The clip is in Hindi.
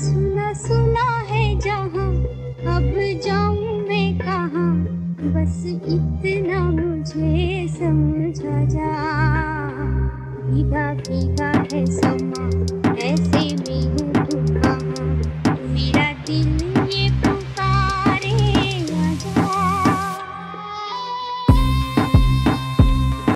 सुना सुना है जहाँ, अब जाऊँ मैं कहाँ? बस इतना मुझे समझा जा। भीगा भीगा